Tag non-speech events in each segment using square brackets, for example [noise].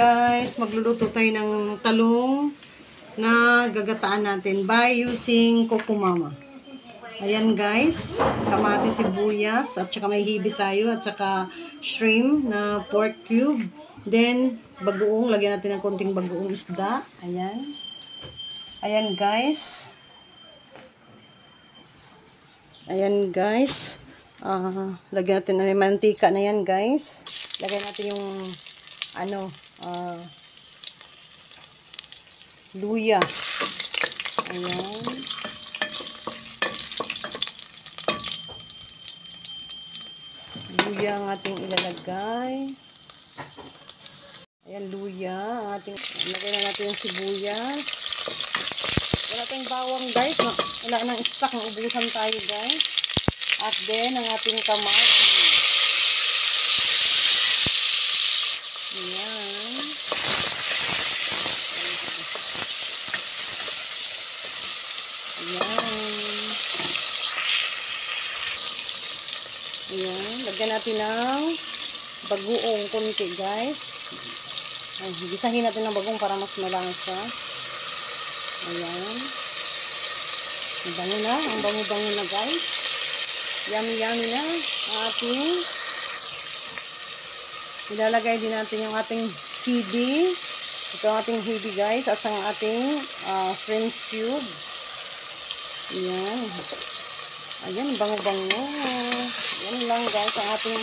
guys, magluluto tayo ng talong na gagataan natin by using kokumama. Ayan guys, kamatis, sibuyas, at saka may hibi tayo, at saka shrimp na pork cube. Then, bagoong, lagyan natin ng konting bagoong isda. Ayan. Ayan guys. Ayan guys. Ah, lagyan natin ng mantika na yan guys. Lagyan natin yung ano, ah, luya. Ayan. Luya ang ating ilalagay. Ayan, luya. Ang ating, lagyan na natin yung sibuyas. Wala tayong bawang guys. Wala nang stock. Ubusan tayo guys. At then, ang ating kamatis. Ayan. Ayan. Ayan. Lagyan natin ng bagoong konti, guys. Ay, gisahin natin ng bagong para mas malasa. Ayan. Ang bango na. Ang bango-bango na, guys. Yummy-yummy na ating ilalagay din natin yung ating hibi. Ito ang ating hibi, guys. At ang ating uh, shrimp cube. Ayan. Ayan, bango-bango. Yan lang guys, ang ating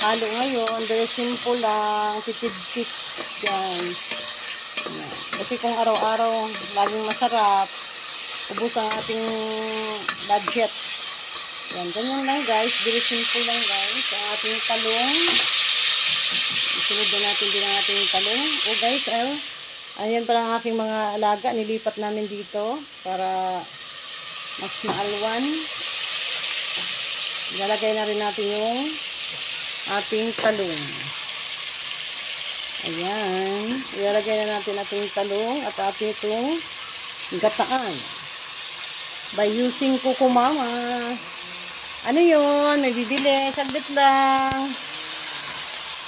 halo ngayon. Very simple lang. Tipid tips guys. Ayan. Kasi kung araw-araw laging masarap, ubus ang ating budget. Yan, ganyan lang guys. Very simple lang guys. Ang ating talong. Isunod na natin din ang ating talong. O guys, ay, ayan pala ang aking mga alaga. Nilipat namin dito para mas maalwan. Ilalagay na rin natin yung ating talong. Ayan. Ilalagay na natin ating talong at ating itong gataan. By using kukumama. Ano yun? May bibili. Saglit lang.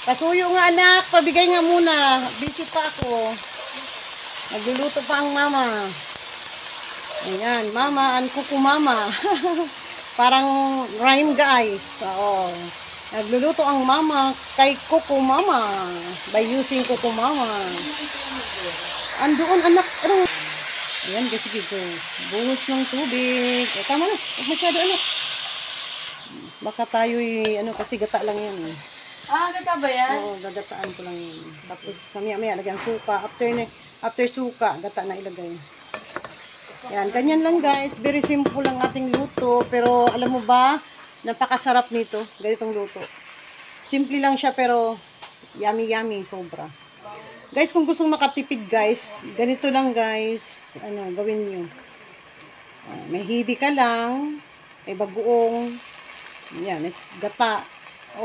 Pasuyo nga anak. Pabigay nga muna. Busy pa ako. Nagluluto pa ang mama. Ayan, mama and kuku mama. [laughs] Parang rhyme guys. Oo. Nagluluto ang mama kay kuku mama by using kuku mama. Andoon anak. Ano? Ayan, kasi dito. Buhos ng tubig. Eh, tama na. Huwag masyado anak. Baka tayo ano kasi gata lang yan eh. Ah, gata ba yan? Oo, gagataan ko lang yun. Tapos mamaya-maya lagyan suka. After after suka, gata na ilagay. Yan, ganyan lang guys. Very simple lang ating luto. Pero alam mo ba, napakasarap nito. Ganitong luto. Simple lang siya pero yummy yummy sobra. Guys, kung gustong makatipid guys, ganito lang guys, ano, gawin nyo. Ah, may hibi ka lang, may bagoong, yan, may gata.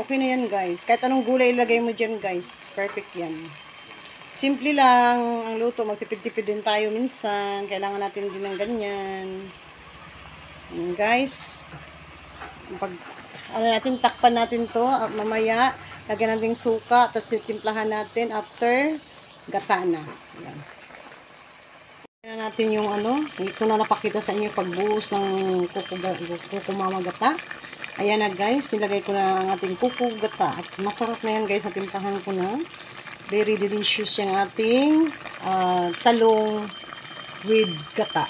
Okay na yan guys. Kahit anong gulay ilagay mo dyan guys, perfect yan. Simple lang ang luto. Magtipid-tipid din tayo minsan. Kailangan natin din ng ganyan. Ayan, guys. Pag, ano natin, takpan natin to. At mamaya, lagyan natin suka. Tapos titimplahan natin after gata na. Ayan. Ayan natin yung ano. Ko na napakita sa inyo pagbuhos ng kukumama gata. Ayan na guys. Nilagay ko na ang ating kukugata. At masarap na yan guys. Natimplahan ko na. Very delicious yung ating uh, talong with gata.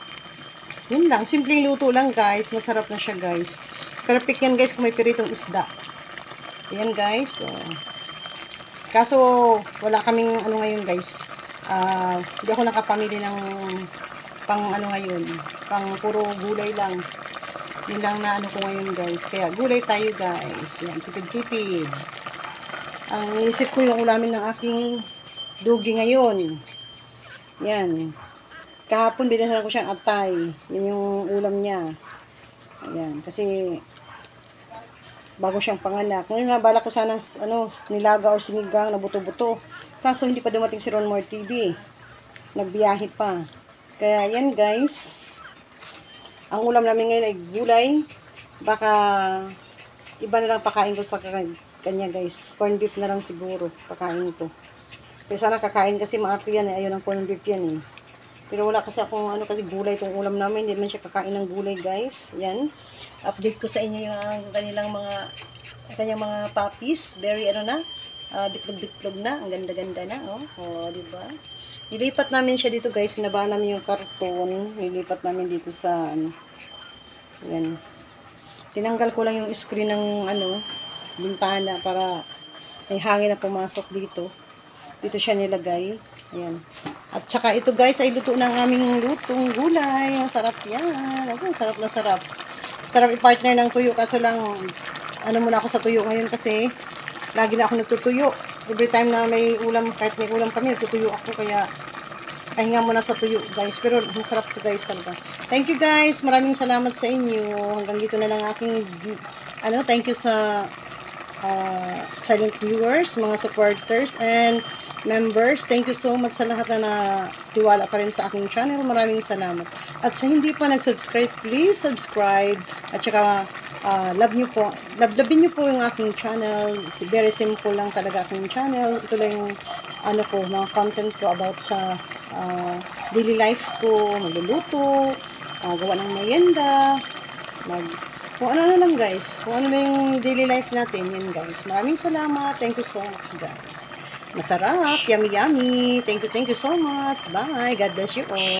Yun lang. Simpleng luto lang guys. Masarap na siya guys. Perfect yan guys kung may piritong isda. Ayan guys. Uh, kaso wala kaming ano ngayon guys. Uh, hindi ako nakapamili ng pang ano ngayon. Pang puro gulay lang. Yun lang na ano ko ngayon guys. Kaya gulay tayo guys. Yan. Tipid-tipid. Ang isip ko yung ulamin ng aking dugi ngayon. Yan. Kahapon binasaran ko siyang atay. Yan yung ulam niya. Ayan. Kasi bago siyang panganak. Ngayon nga balak ko sana ano, nilaga or sinigang na buto-buto. Kaso hindi pa dumating si Ron More TV. Nagbiyahe pa. Kaya yan guys. Ang ulam namin ngayon ay gulay. Baka iba na lang pakain ko sa kanya guys. Corn beef na lang siguro pakain ko. Pero sana kakain kasi maarte yan eh. Ayaw ng corned beef yan eh. Pero wala kasi akong ano kasi gulay itong ulam namin. Hindi man siya kakain ng gulay guys. Yan. Update ko sa inyo yung kanilang mga kanyang mga puppies. Very ano na. ah, bitlog-bitlog na. Ang ganda-ganda na. Oh, oh di ba? Nilipat namin siya dito guys. Sinaba namin yung karton. Nilipat namin dito sa ano. Yan. Tinanggal ko lang yung screen ng ano, bintana para may hangin na pumasok dito. Dito siya nilagay. Ayan. At saka ito guys ay luto ng aming lutong gulay. Ang sarap yan. Ako, sarap na sarap. Sarap i-partner ng tuyo kaso lang ano muna ako sa tuyo ngayon kasi lagi na ako nagtutuyo. Every time na may ulam, kahit may ulam kami, nagtutuyo ako kaya pahinga muna sa tuyo guys. Pero masarap to guys talaga. Thank you guys. Maraming salamat sa inyo. Hanggang dito na lang aking ano, thank you sa uh, silent viewers, mga supporters, and members. Thank you so much sa lahat na natiwala pa rin sa aking channel. Maraming salamat. At sa hindi pa nag-subscribe, please subscribe. At saka, uh, love nyo po. Lovein nyo po yung aking channel. Very simple lang talaga aking channel. Ito lang yung ano ko, mga content ko about sa uh, daily life ko, magluluto, uh, gawa ng merienda, mag kung ano na lang guys, kung ano na yung daily life natin, yan guys. Maraming salamat. Thank you so much guys. Masarap, yummy yummy. Thank you, thank you so much. Bye. God bless you all.